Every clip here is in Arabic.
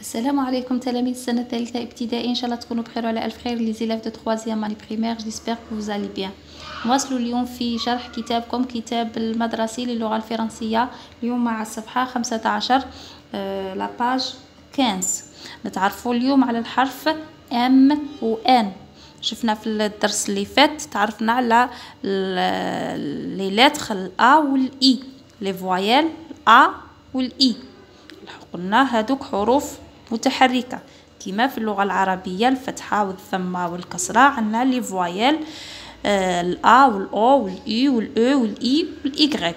السلام عليكم تلاميذ السنة الثالثة ابتدائي إن شاء الله تكونوا بخير وعلى ألف خير les élèves de troisième année primaire j'espère que vous êtes bien نواصلوا اليوم في شرح كتابكم كتاب المدرسي للغة الفرنسية اليوم مع خمسة عشر la page 15 نتعرفوا اليوم على الحرف M و N شفنا في الدرس اللي فات تعرفنا على les lettres ال A وال I les voyelles A وال I قلنا هادوك حروف متحركة كما في اللغة العربية الفتحة والضمة والكسرة عندنا لي فوايال آه الأ والأو والإي والأو والإي والإيكغيك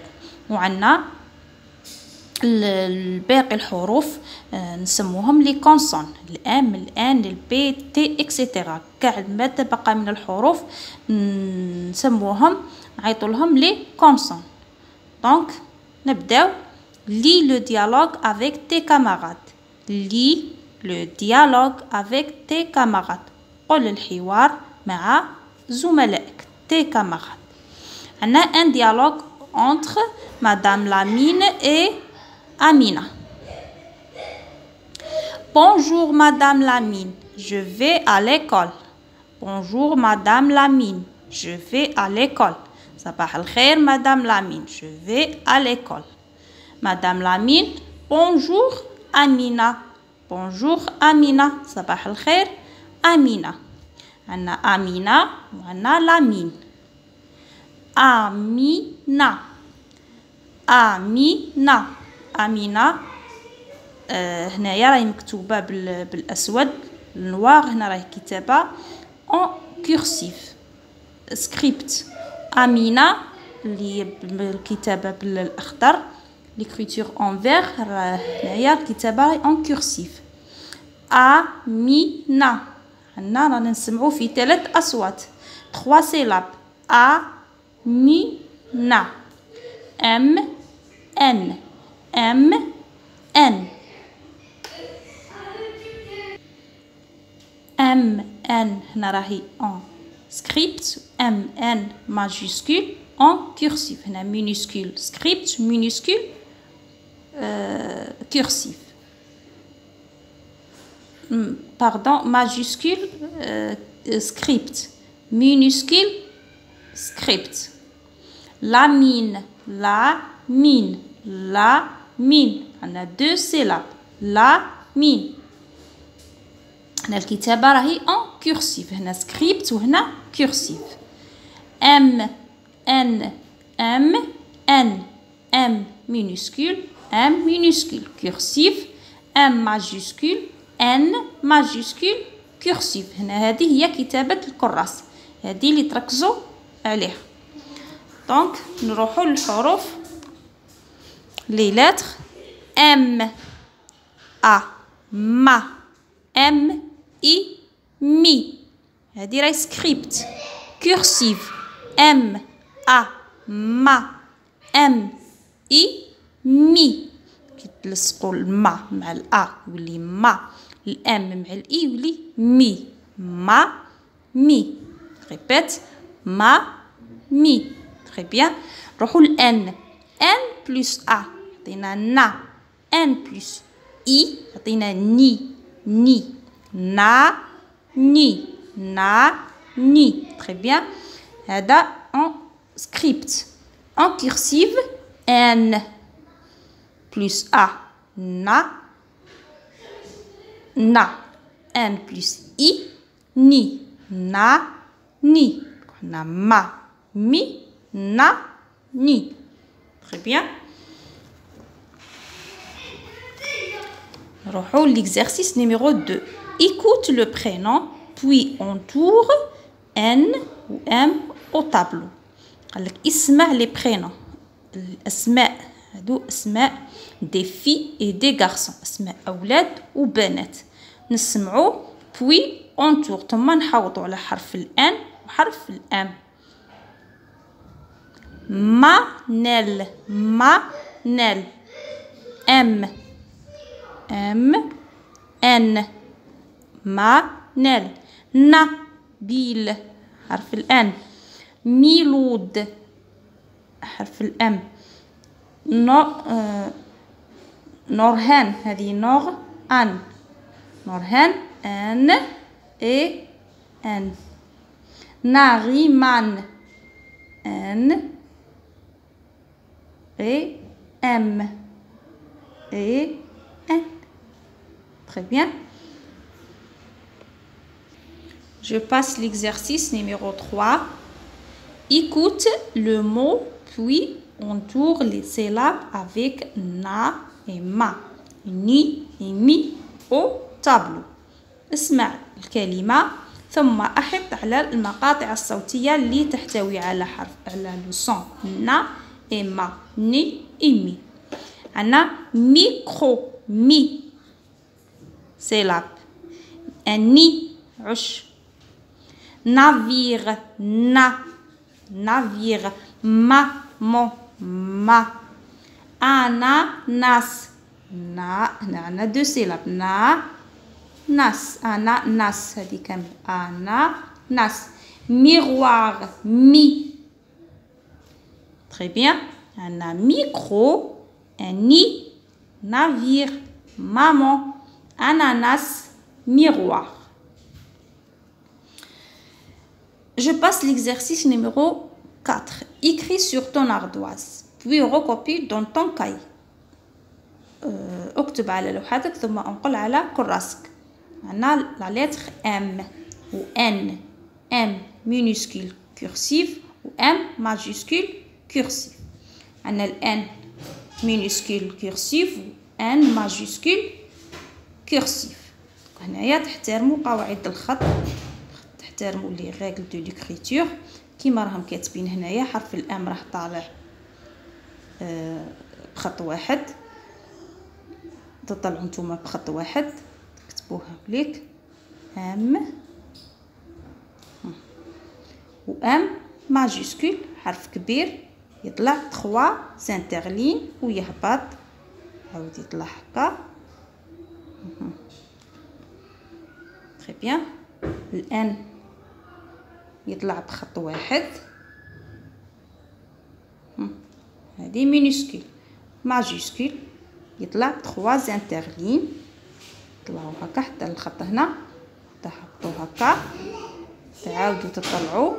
وعندنا الباقي الحروف آه نسموهم لي كونسون الام الان البي تي اكسيتيرا كاع ما تبقى من الحروف نسموهم نعيطوا لهم لي كونسون دونك نبداو لي لو ديالوغ افيك تي كاماراد لي لو ديالوغ افيك تي كاماراد قل الحوار مع زملائك تي كاماراد عندنا ان ديالوغ entre madame Lamine et Amina Bonjour madame Lamine, je vais à l'école. Bonjour madame Lamine, je vais à l'école. صباح الخير madame Lamine, je vais à l'école. Madame Lamine, bonjour Amina. Bonjour Amina. صباح الخير Amina. عندنا Amina وعندنا Lamine. Amina. Amina. Amina آه هنايا راهي مكتوبة بالأسود ال noir هنا راهي كتابة en cursive script أمينة اللي بالكتابة بالأخضر l'écriture en vert هنايا الكتابة راهي en cursive أمينة هنا رانا نسمعو في ثلاث أصوات trois syllabes أمينة M N M أن أم أن هنا راهي Euh, cursif. Hmm, pardon, majuscule euh, euh, script, minuscule script. La mine, la mine, la mine. On a deux syllabes. La mine. On a le en cursif. On a script ou on a cursif. M, N, M, N, M minuscule M minuscule cursif M majuscule N majuscule cursif هنا هذه هي كتابة الكراس. هذه اللي تركزوا عليها. donc نروحوا للحروف. les lettres M A ma M I mi هذه راهي script cursive M A ma M I mi. كيتلصقوا ال M مع ال A يولي ma ال M مع ال I يولي mi. ma mi. répète ma mi. très bien نروحو ل N N plus A عطينا na. N plus I عطينا ni. ni. na ni. na ni. très bien هذا en script en cursive N plus A, na. Na. N plus I, ni. Na, ni. On a ma, mi, na, ni. Très bien. L'exercice numéro 2. Écoute le prénom, puis entoure N ou M au tableau. اسمع les prénoms. هادو أسماء des filles et des garçons أسماء أولاد وبنات نسمعو puis entoure ثم نحوطو على حرف ال N وحرف ال M. ما نل ما نل M. M. N. ما نل ن بيل حرف الآن. ميلود. حرف الآم. نورهان هذه نور أن نورهان ان اي ان نغيمان ان اي ام اي ان Très bien. Je passe l'exercice numéro 3. Écoute le mot, puis on entoure les syllabes avec na et ma, ni et mi au tableau. اسمع الكلمة ثم أحط على المقاطع الصوتية اللي تحتوي على حرف على لسان نا إما ني إمي أنا ميكرو مي. سيلاب أني عش. نافيغ نا. نافيغ ما مو. ma. Ananas. Na, na, deux syllabes. Na, nas. Ananas, ça dit comme ananas. Miroir, mi. Très bien. On a micro, un navire, maman, ananas, miroir. Je passe l'exercice numéro 4. Écris sur ton ardoise, puis recopie dans ton cahier. اكتب على لوحتك ثم انقل على كراسك عندنا la lettre M و en M minuscule cursive و M majuscule cursive عندنا ال N minuscule cursive و N majuscule cursive هنايا تحترموا قواعد الخط تحترموا les règles de l'écriture كيما راهم كاتبين هنايا حرف ال M راه طالع آه بخط واحد. تطلعوا نتوما بخط واحد. تكتبوها بليك. M. و M majuscule حرف كبير. يطلع trois interlignes ويهبط. عاود يطلع هكا. très bien ال N يطلع بخط واحد. هذه minuscule majuscule يطلع ب trois interlignes طلعوا هكا حتى الخط هنا. تحطوا هكا. تعاودوا تطلعوا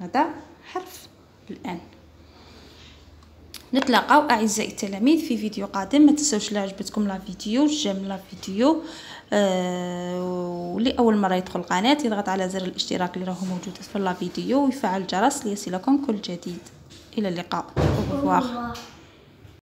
هذا حرف ال N. نتلاقاو أعزائي التلاميذ في فيديو قادم. ما تنسوش لا عجبتكم la vidéo j'aime la vidéo. آه واللي أول مرة يدخل القناه يضغط على زر الاشتراك اللي راهو موجود في la vidéo ويفعل الجرس ليصلكم كل جديد. إلى اللقاء.